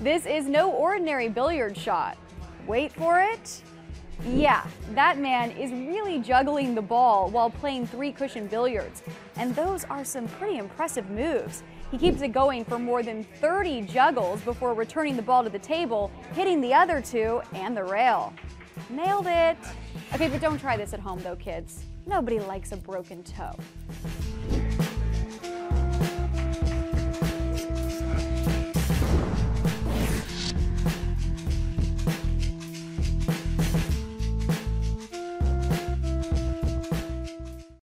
This is no ordinary billiard shot. Wait for it. Yeah, that man is really juggling the ball while playing three cushion billiards. And those are some pretty impressive moves. He keeps it going for more than 30 juggles before returning the ball to the table, hitting the other two and the rail. Nailed it. Okay, but don't try this at home though, kids. Nobody likes a broken toe.